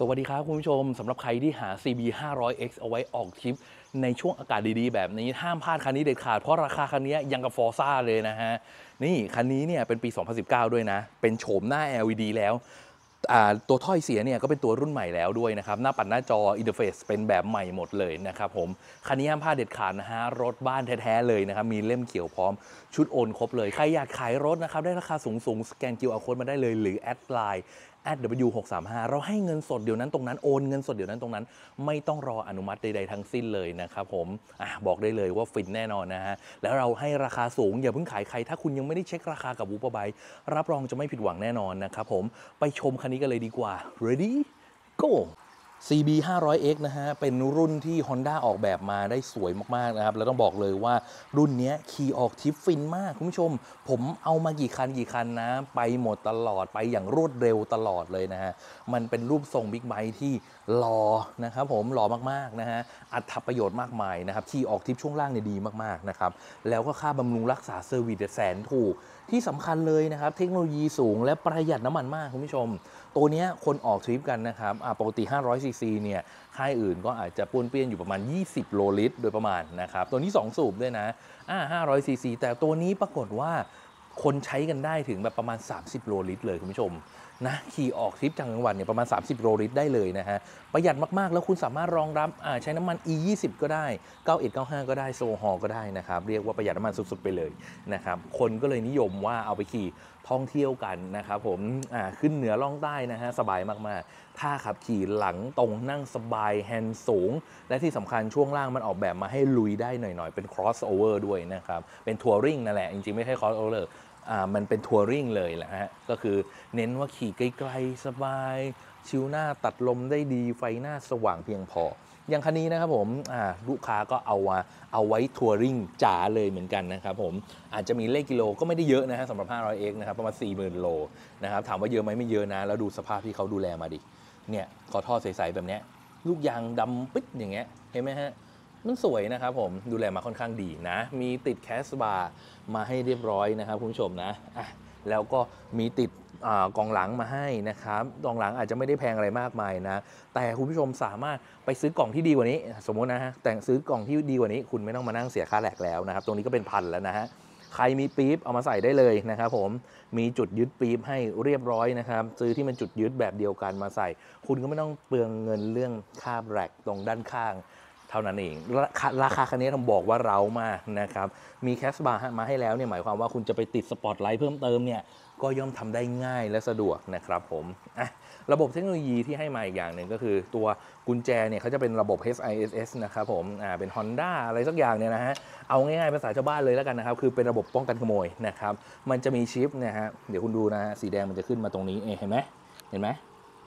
สวัสดีครับคุณผู้ชมสำหรับใครที่หา CB 500X เอาไว้ออกทริปในช่วงอากาศดีๆ แบบนี้ ห้ามพลาดคันนี้เด็ดขาด เพราะราคาคันนี้ยังกับ Forza เลยนะฮะ นี่คันนี้เนี่ยเป็นปี 2019 ด้วยนะ เป็นโฉมหน้า LED แล้ว ตัวท่อไอเสียเนี่ยก็เป็นตัวรุ่นใหม่แล้วด้วยนะครับ หน้าปัดหน้าจอ interface เป็นแบบใหม่หมดเลยนะครับผม คันนี้ห้ามพลาดเด็ดขาดนะฮะ รถบ้านแท้ๆเลยนะครับ มีเล่มเขียวพร้อมชุดโอนครบเลย ใครอยากขายรถนะครับได้ราคาสูงๆสแกน QR Code มาได้เลยหรือ add ไลน์ w635 เราให้เงินสดเดี๋ยวนั้นตรงนั้นโอนเงินสดเดี๋ยวนั้นตรงนั้น ไม่ต้องรออนุมัติใดๆทั้งสิ้นเลยนะครับผมอบอกได้เลยว่าฟินแน่นอนนะฮะแล้วเราให้ราคาสูงอย่าเพิ่งขายใคร ถ้าคุณยังไม่ได้เช็คราคากับวูปบายรับรองจะไม่ผิดหวังแน่นอนนะครับผมไปชมคันนี้กันเลยดีกว่า ready go CB 500X นะฮะ เป็นรุ่นที่ Honda ออกแบบมาได้สวยมาก ๆ นะครับ แล้วต้องบอกเลยว่ารุ่นนี้ขี่ออกทิปฟินมาก คุณผู้ชม ผมเอามากี่คันกี่คันนะ ไปหมดตลอดไปอย่างรวดเร็วตลอดเลยนะฮะ มันเป็นรูปทรงบิ๊กไบค์ที่ หล่อนะครับผมหล่อมากๆนะฮะอรรถประโยชน์มากมายนะครับขี่ออกทริปช่วงล่างเนี่ยดีมากๆนะครับแล้วก็ค่าบำรุงรักษา service แสนถูก ที่สำคัญเลยนะครับ เทคโนโลยีสูงและประหยัดน้ำมันมากคุณผู้ชม ตัวนี้คนออกทริปกันนะครับปกติ 500 ซีซีเนี่ยค่ายอื่นก็อาจจะป้วนเปี้ยนอยู่ประมาณ 20 โลลิตร โดยประมาณนะครับตัวนี้ 2 สูบด้วยนะอ่า500 ซีซีแต่ตัวนี้ปรากฏว่าคนใช้กันได้ถึงแบบประมาณ 30 โลลิตรเลยคุณผู้ชม นะขี่ออกทริปต่างจังหวัดเนี่ยประมาณ 30 โลลิตรได้เลยนะฮะ ประหยัดมาก ๆ แล้วคุณสามารถรองรับใช้น้ำมัน E 2 0ก็ได้ 9195 ก็ได้โซฮอล์ก็ได้นะครับ เรียกว่าประหยัดน้ำมันสุด ๆ ไปเลยนะครับ คนก็เลยนิยมว่าเอาไปขี่ท่องเที่ยวกันนะครับผมขึ้นเหนือล่องใต้นะฮะ สบายมาก ๆ ถ้าขับขี่หลังตรงนั่งสบายแฮนด์สูง และที่สำคัญช่วงล่างมันออกแบบมาให้ลุยได้หน่อย ๆ เป็น cross over ด้วยนะครับ เป็นทัวริงนั่นแหละ จริง ๆ ไม่ใช่ cross over อ่า มันเป็นทัวริงเลยแหละฮะก็คือเน้นว่าขี่ไกลๆสบาย ชิวหน้าตัดลมได้ดีไฟหน้าสว่างเพียงพอ อย่างคันนี้นะครับผมอ่าลูกค้าก็เอามาเอาไว้ทัวริงจ๋าเลยเหมือนกันนะครับผมอาจจะมีเลขกิโลก็ไม่ได้เยอะนะฮะสำหรับ 500x นะครับประมาณ 40,000 โลนะครับถามว่าเยอะไหมไม่เยอะนะ แล้วดูสภาพที่เขาดูแลมาดิเนี่ยขอท่อใสๆแบบเนี้ยลูกยางดำปึ๊ดอย่างเงี้ยเห็นไหมฮะ มันสวยนะครับผมดูแลมาค่อนข้างดีนะ มีติดแคสบาร์มาให้เรียบร้อยนะครับคุณผู้ชมนะอะแล้วก็มีติดอกองหลังมาให้นะครับกองหลังอาจจะไม่ได้แพงอะไรมากมายนะ แต่คุณผู้ชมสามารถไปซื้อกล่องที่ดีกว่านี้ สมมตินะฮะแต่งซื้อกล่องที่ดีกว่านี้ คุณไม่ต้องมานั่งเสียค่าแหลกแล้วนะครับ ตรงนี้ก็เป็นพันแล้วนะฮะใครมีปี๊บเอามาใส่ได้เลยนะครับผมมีจุดยึดปี๊บให้เรียบร้อยนะครับ ซื้อที่มันจุดยึดแบบเดียวกันมาใส่ คุณก็ไม่ต้องเปลืองเงินเรื่องค่า rack ตรงด้านข้าง เท่านั้นเอง ราคาราคาคันนี้ต้องบอกว่าเรามากนะครับมี crash bar มาให้แล้วเนี่ยหมายความว่าคุณจะไปติดสปอตไลท์เพิ่มเติมเนี่ยก็ย่อมทำได้ง่ายและสะดวกนะครับผมอะระบบเทคโนโลยีที่ให้มาอีกอย่างหนึ่งก็คือตัวกุญแจเนี่ยเขาจะเป็นระบบ HISS นะครับผมอ่าเป็น Honda อะไรสักอย่างเนี่ยนะฮะเอาง่ายๆภาษาชาวบ้านเลยแล้วกันนะครับ คือเป็นระบบป้องกันขโมยนะครับมันจะมีชิปนี่ยฮะเดี๋ยวคุณดูนะฮะสีแดงมันจะขึ้นมาตรงนี้เห็นไหมเห็นไหม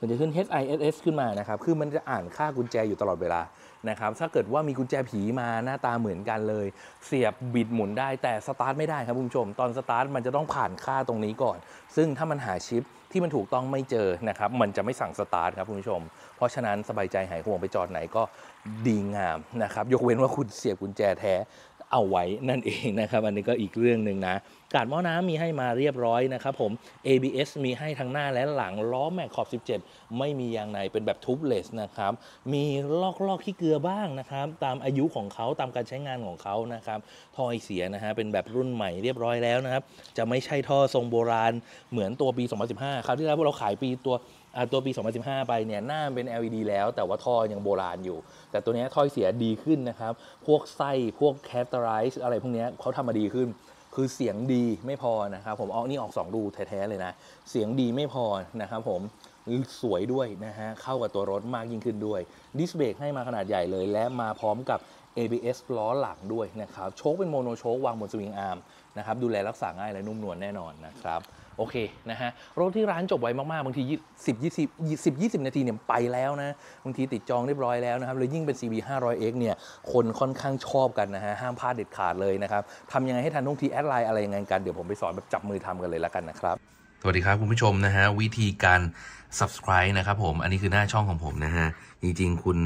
มันจะขึ้น HISS ขึ้นมานะครับ คือมันจะอ่านค่ากุญแจอยู่ตลอดเวลานะครับ ถ้าเกิดว่ามีกุญแจผีมาหน้าตาเหมือนกันเลย เสียบบิดหมุนได้แต่สตาร์ทไม่ได้ครับคุณผู้ชม ตอนสตาร์ทมันจะต้องผ่านค่าตรงนี้ก่อน ซึ่งถ้ามันหาชิปที่มันถูกต้องไม่เจอนะครับ มันจะไม่สั่งสตาร์ทครับคุณผู้ชม เพราะฉะนั้นสบายใจหายห่วงไปจอดไหนก็ดีงามนะครับ ยกเว้นว่าคุณเสียบกุญแจแท้ เอาไว้นั่นเองนะครับอันนี้ก็อีกเรื่องหนึ่งนะกาดหม้อน้ำมีให้มาเรียบร้อยนะครับผม ABS มีให้ทั้งหน้าและหลังล้อแม็กขอบ 17 ไม่มียางในเป็นแบบทูบเลสนะครับ มีลอกลอกขี้เกลือบ้างนะครับ ตามอายุของเขาตามการใช้งานของเขานะครับท่อไอเสียนะฮะเป็นแบบรุ่นใหม่เรียบร้อยแล้วนะครับ จะไม่ใช่ท่อทรงโบราณเหมือนตัวปี 2015 คราวที่แล้วพวกเราขายปีตัว ตัวปี 2015 ไปเนี่ยหน้าเป็น LED แล้วแต่ว่าท่อยังโบราณอยู่ แต่ตัวเนี้ยท่อเสียงดีขึ้นนะครับ พวกไส้พวก catalyst อะไรพวกเนี้ยเขาทำมาดีขึ้น คือเสียงดีไม่พอนะครับผมเอานี่ออก 2 รูแท้ๆเลยนะ เสียงดีไม่พอนะครับผมสวยด้วยนะฮะ เข้ากับตัวรถมากยิ่งขึ้นด้วยดิสเบรกให้มาขนาดใหญ่เลย และมาพร้อมกับ ABS ล้อหลังด้วยนะครับ โช้คเป็น mono shock วางบน swing arm นะครับ ดูแลรักษาง่ายและนุ่มนวลแน่นอนนะครับ โอเคนะฮะรถที่ร้านจบไวมากๆบางที10 20 10 20 นาทีเนี่ยไปแล้วนะบางทีติดจองเรียบร้อยแล้วนะครับเลยยิ่งเป็น CB 500X เนี่ยคนค่อนข้างชอบกันนะฮะห้ามพลาดเด็ดขาดเลยนะครับทำยังไงให้ทันท่วงทีแอดไลน์อะไรยังไงกันเดี๋ยวผมไปสอนแบบจับมือทำกันเลยแล้วกันนะครับสวัสดีครับคุณผู้ชมนะฮะวิธีการ subscribe นะครับผมอันนี้คือหน้าช่องของผมนะฮะจริงๆ คุณ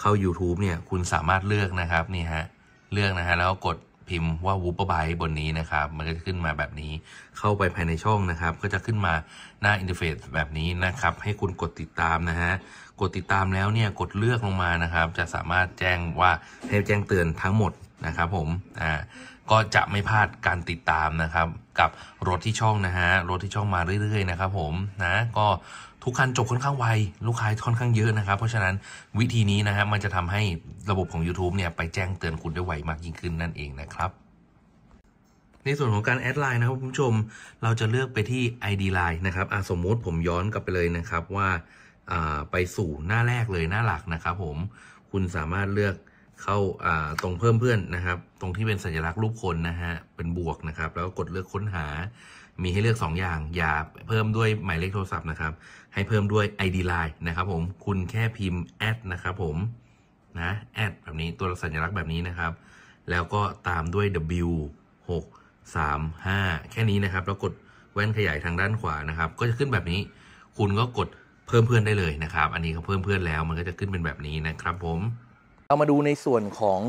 เข้า YouTube เนี่ยคุณสามารถเลือกนะครับนี่ฮะเลือกนะฮะแล้วกด พิมพ์ว่า w o o p e r b y t e บนนี้นะครับ มันก็จะขึ้นมาแบบนี้เข้าไปภายในช่องนะครับ ก็จะขึ้นมาหน้าอินเทอร์เฟซแบบนี้นะครับ ให้คุณกดติดตามนะฮะกดติดตามแล้วเนี่ยกดเลือกลงมานะครับ จะสามารถแจ้งว่าให้แจ้งเตือนทั้งหมดนะครับผมอ่า ก็จะไม่พลาดการติดตามนะครับ กับรถที่ช่องนะฮะรถที่ช่องมาเรื่อยๆนะครับผมนะก็ทุกคันจบค่อนข้างไวลูกค้าค่อนข้างเยอะนะครับ เพราะฉะนั้นวิธีนี้นะฮะมันจะทำให้ระบบของ YouTube เนี่ยไปแจ้งเตือนคุณได้ไวมากยิ่งขึ้นนั่นเองนะครับในส่วนของการแอดไลน์นะครับคุณผู้ชมเราจะเลือกไปที่ ID Line นะครับอะสมมติผมย้อนกลับไปเลยนะครับว่าอ่าไปสู่หน้าแรกเลยหน้าหลักนะครับผมคุณสามารถเลือก เข้าอ่าตรงเพิ่มเพื่อนนะครับ ตรงที่เป็นสัญลักษณ์รูปคนนะฮะเป็นบวกนะครับ แล้วก็กดเลือกค้นหา มีให้เลือก 2 อย่าง อย่าเพิ่มด้วยหมายเลขโทรศัพท์นะครับ ให้เพิ่มด้วย ID Line นะครับผมคุณแค่พิมพ์แอดนะครับผมนะแอดแบบนี้ตัวสัญลักษณ์แบบนี้นะครับ แล้วก็ตามด้วย W 6 3 5 แค่นี้นะครับ แล้วกดแว่นขยายทางด้านขวานะครับ ก็จะขึ้นแบบนี้ คุณก็กดเพิ่มเพื่อนได้เลยนะครับ อันนี้เขาเพิ่มเพื่อนแล้ว มันก็จะขึ้นเป็นแบบนี้นะครับผม เรามาดูในส่วนของ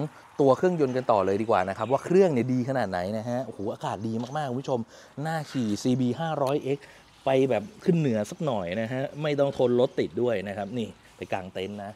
ตัวเครื่องยนต์กันต่อเลยดีกว่านะครับ ว่าเครื่องเนี่ยดีขนาดไหนนะฮะโอ้โหอากาศดีมากๆคุณผู้ชมน่าขี่ CB 500X ไปแบบขึ้นเหนือสักหน่อยนะฮะไม่ต้องทนรถติดด้วยนะครับ นี่ไปกางเต็นท์นะ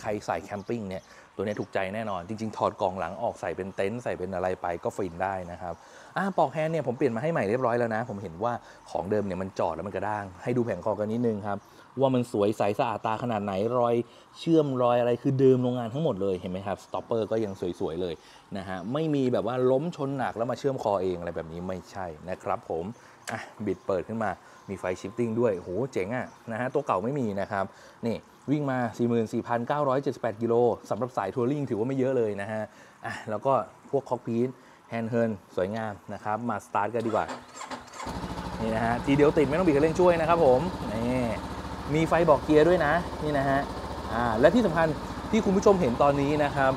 ใครสาย camping เนี่ยตัวเนี้ยถูกใจแน่นอน จริง ๆ ถอดกล่องหลังออกใส่เป็นเต็นท์ใส่เป็นอะไรไปก็ฟินได้นะครับอะปลอกแฮนด์เนี่ยผมเปลี่ยนมาให้ใหม่เรียบร้อยแล้วนะ ผมเห็นว่าของเดิมเนี่ยมันจอดแล้วมันกระด้าง ให้ดูแผงคอกันนิดนึงครับ ว่ามันสวยใสสะอาดตาขนาดไหนรอยเชื่อมรอยอะไรคือเดิมโรงงานทั้งหมดเลยเห็นไหมครับ stopper ก็ยังสวยๆเลยนะฮะไม่มีแบบว่าล้มชนหนักแล้วมาเชื่อมคอเองอะไรแบบนี้ไม่ใช่นะครับผมอะบิดเปิดขึ้นมามีไฟ shifting ด้วยโหเจ๋งอะ่ะนะฮะตัวเก่าไม่มีนะครับนี่วิ่งมา 44,978 กิโลสำหรับสาย touring ถือว่าไม่เยอะเลยนะฮะอะแล้วก็พวก cockpit แฮนด์เฮิร์นสวยงามนะครับ มาสตาร์ทกันดีกว่า นี่นะฮะ ทีเดียวติดไม่ต้องบีบคันเร่งช่วยนะครับผม นี่ มีไฟบอกเกียร์ด้วยนะนี่นะฮะอ่าและที่สำคัญที่คุณผู้ชมเห็นตอนนี้นะครับ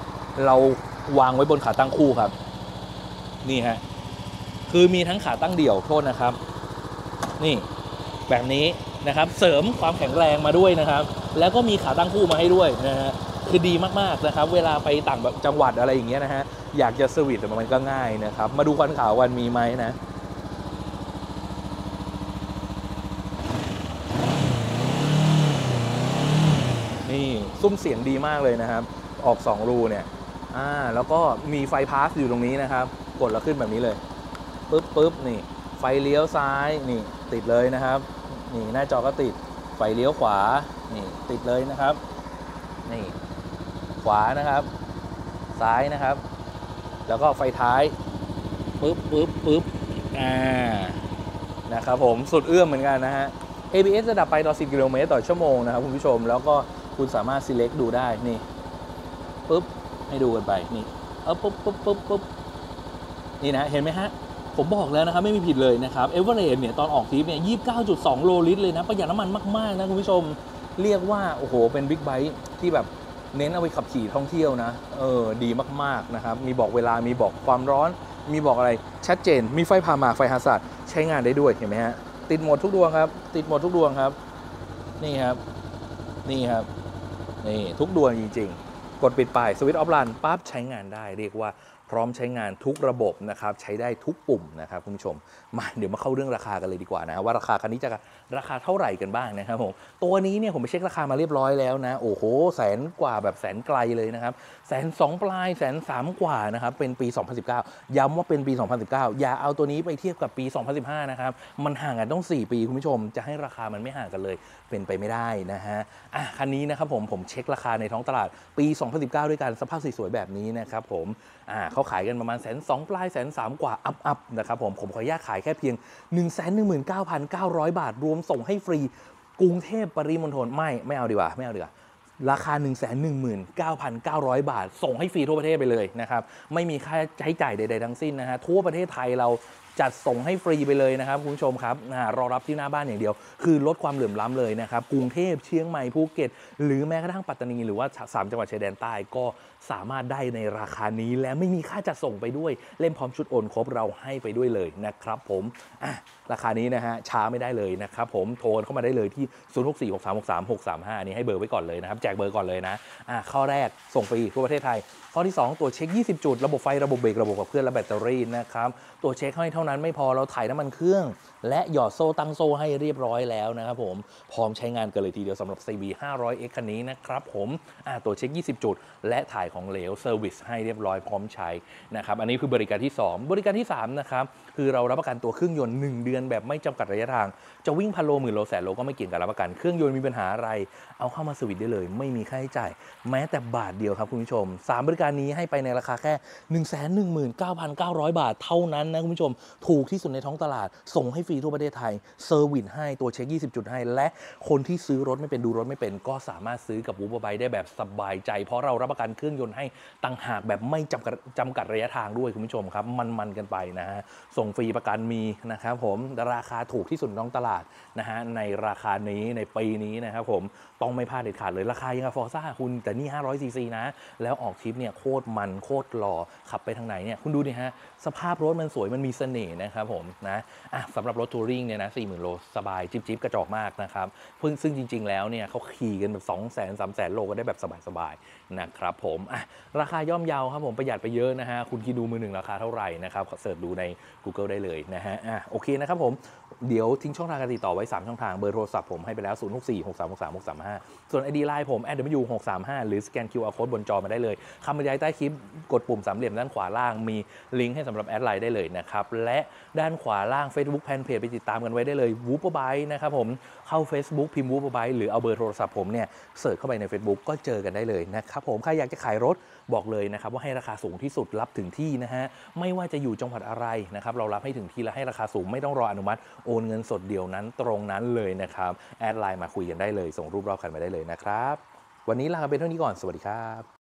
เราวางไว้บนขาตั้งคู่ครับ นี่ฮะคือมีทั้งขาตั้งเดี่ยวโทษนะครับ นี่แบบนี้นะครับ เสริมความแข็งแรงมาด้วยนะครับ แล้วก็มีขาตั้งคู่มาให้ด้วยนะฮะคือดีมากๆนะครับ เวลาไปต่างจังหวัดอะไรอย่างเงี้ยนะฮะอยากจะสวิตช์มันก็ง่ายนะครับ มาดูควันขาววันมีไหมนะ นี่ซุ้มเสียงดีมากเลยนะครับ ออก 2 รูเนี่ยอ่าแล้วก็มีไฟพาสอยู่ตรงนี้นะครับ กดแล้วขึ้นแบบนี้เลยปึ๊บปึ๊บนี่ ไฟเลี้ยวซ้ายนี่ติดเลยนะครับ นี่หน้าจอก็ติดไฟเลี้ยวขวานี่ติดเลยนะครับ นี่ ขวานะครับ ซ้ายนะครับ แล้วก็ไฟท้ายปึ๊บปึ๊บปึ๊บอ่านะครับผมสุดเอื้อมเหมือนกันนะฮะ ABS จะดับไปต่อ 10 กิโลเมตรต่อชั่วโมงนะครับคุณผู้ชม แล้วก็ คุณสามารถ select ดูได้นี่ปุ๊บให้ดูกันไปนี่เออปุ๊บปุ๊บปุ๊บปุ๊บนี่นะเห็นไหมฮะ ผมบอกแล้วนะครับ ไม่มีผิดเลยนะครับเอเวอร์เรสเนี่ย ตอนออกทริปเนี่ย29.2โลลิตรเลยนะ ประหยัดน้ำมันมาก ๆ นะ คุณผู้ชมเรียกว่า โอ้โห เป็นบิ๊กไบค์ที่แบบเน้นเอาไปขับขี่ท่องเที่ยวนะ เออ ดีมาก ๆ นะครับ มีบอกเวลามีบอกความร้อน มีบอกอะไรชัดเจน มีไฟพามาไฟฮาร์ดใช้งานได้ด้วยเห็นไหมฮะติดหมดทุกดวงครับ ติดหมดทุกดวงครับ นี่ครับ นี่ครับ นี่ทุกดวงจริง ๆ กดปิดไปสวิตช์ออฟรันปั๊บใช้งานได้เรียกว่า พร้อมใช้งานทุกระบบนะครับใช้ได้ทุกปุ่มนะครับคุณผู้ชม มาเดี๋ยวมาเข้าเรื่องราคากันเลยดีกว่านะว่าราคาคันนี้จะราคาเท่าไหร่กันบ้างนะครับผมตัวนี้เนี่ยผมไปเช็คราคามาเรียบร้อยแล้วนะโอ้โหแสนกว่าแบบแสนไกลเลยนะครับแสนสองปลายแสนสามกว่านะครับเป็นปี 2019 ย้ำว่าเป็นปี 2019 อย่าเอาตัวนี้ไปเทียบกับปี 2015 นะครับมันห่างกันต้อง 4 ปีคุณผู้ชม จะให้ราคามันไม่ห่างกันเลยเป็นไปไม่ได้นะฮะอะคันนี้นะครับผมผมเช็คราคาในท้องตลาดปี 2019 ด้วยกันสภาพสวยๆแบบนี้นะครับผม อ่าเขาขายกันประมาณแสนสองปลายแสนสามกว่าอัพอัพนะครับผมผมขออนุญาตขายแค่เพียง 1 1 9 9 0 0 บาท รวมส่งให้ฟรีกรุงเทพปริมณฑลไม่ไม่เอาดีกว่าไม่เอาดีกว่าราคา 1 1 9 9 0 0 บาท ส่งให้ฟรีทั่วประเทศไปเลยนะครับ ไม่มีค่าใช้จ่ายใด ๆ ทั้งสิ้นนะฮะ ทั่วประเทศไทยเราจัดส่งให้ฟรีไปเลยนะครับ คุณผู้ชมครับอรอรับที่หน้าบ้านอย่างเดียว คือลดความเหลื่อมล้ำเลยนะครับ กรุงเทพเชียงใหม่ภูเก็ต หรือแม้กระทั่งปัตตานี หรือว่าสามจังหวัดชายแดนใต้ก็ สามารถได้ในราคานี้และไม่มีค่าจัดส่งไปด้วย เล่มพร้อมชุดโอนครบเราให้ไปด้วยเลยนะครับผมอะราคานี้นะฮะช้าไม่ได้เลยนะครับผมโทรเข้ามาได้เลยที่ 0646363635 นี้ให้เบอร์ไว้ก่อนเลยนะครับ แจกเบอร์ก่อนเลยนะอะข้อแรกส่งฟรีทั่วประเทศไทย ข้อที่ 2ตรวเช็ค 20 จุด ระบบไฟระบบเบรกระบบขับเคลื่อนและแบตเตอรี่นะครับตรวเช็คให้เท่านั้นไม่พอเราถ่ายน้ำมันเครื่องและหยอดโซ่ตั้งโซ่ให้เรียบร้อยแล้วนะครับผม พร้อมใช้งานกันเลยทีเดียวสำหรับ CB 500X คันนี้นะครับผมตรวเช็ค 20 จุด และถ่ายของเหลวเซอร์วิสให้เรียบร้อยพร้อมใช้นะครับ อันนี้คือบริการที่ 2 บริการที่ 3 นะครับ คือเรารับประกันตัวเครื่องยนต์ 1 เดือนแบบไม่จำกัดระยะทาง จะวิ่งพันโลหมื่นโลแสนโลก็ไม่เกี่ยงกับรับประกัน เครื่องยนต์มีปัญหาอะไร เอาเข้ามาสวิตได้เลย ไม่มีค่าใช้จ่าย แม้แต่บาทเดียวครับคุณผู้ชม 3 บริการนี้ให้ไปในราคาแค่ 1 1 9 9 0 0 บาทเท่านั้นนะคุณผู้ชม ถูกที่สุดในท้องตลาดส่งให้ฟรีทั่วประเทศไทยเซอร์วิสให้ตัวเช็ค 20 จุดให้ และคนที่ซื้อรถไม่เป็นดูรถไม่เป็น ก็สามารถซื้อกับวูบ e ไบได้แบบสบายใจ เพราะเรารับประกันเครื่องยนต์ให้ต่างหากแบบไม่จำกัดจำกัดระยะทางด้วยคุณผู้ชมครับ มันๆกันไปนะฮะส่งฟรีประกันมีนะครับผมราคาถูกที่สุดในท้องตลาดนะฮะในราคานี้ในปีนี้นะครับผมต้องไม่พลาดเด็ดขาดเลยราคายังกับฟอร์ซ่าคุณแต่นี่ 500ซีซีนะ แล้วออกทริปเนี่ยโคตรมันโคตรหล่อขับไปทางไหนเนี่ยคุณดูดิฮะสภาพรถมันสวยมันมีเสน่ห์นะครับผมนะอะสำหรับรถทัวริงเนี่ยนะสี่หมื่นโลสบายจิ๊บจิ๊บกระจอกมากนะครับเพิ่งซึ่งจริง ๆ แล้วเนี่ยเขาขี่กันแบบสองแสนสามแสนโลก็ได้แบบสบายๆ นะครับผมอะราคาย่อมเยาครับผมประหยัดไปเยอะนะฮะคุณคิดดูมือหนึ่งราคาเท่าไหร่นะครับ search ดูใน Google ได้เลยนะฮะอะโอเคนะครับผมเดี๋ยวทิ้งช่องทางการติดต่อไว้ 3 ช่องทางเบอร์โทรศัพท์ผมให้ไปแล้ว 0 6 4 6 3 6 3 6 3 5 ส่วน ID ไลน์ผม w 6 3 5หรือสแกน QR Code บนจอมาได้เลยคำบรรยายใต้คลิปกดปุ่มสามเหลี่ยมด้านขวาล่างมีลิงก์ให้สำหรับ add ไลน์ได้เลยนะครับและด้านขวาล่าง Facebook Fanpage ไปติดตามกันไว้ได้เลยวูปบายนะครับผมเข้า Facebook พิมพ์วูปบายหรือเอาเบอร์โทรศัพท์ผมเนี่ยเสิร์ชเข้าไปใน Facebook ก็เจอกันได้เลยนะครับผมใครอยากจะขายรถบอกเลยนะครับว่าให้ราคาสูงที่สุดรับถึงที่นะฮะไม่ว่าจะอยู่จังหวัดอะไรนะครับเรารับให้ถึงที่และให้ราคาสูงไม่ต้องรออนุมัติโอนเงินสดเดียวนั้นตรงนั้นเลยนะครับแอดไลน์มาคุยกันได้เลย ส่งรูปรอบคันมาได้เลยนะครับวันนี้ลาไปเท่านี้ก่อนสวัสดีครับ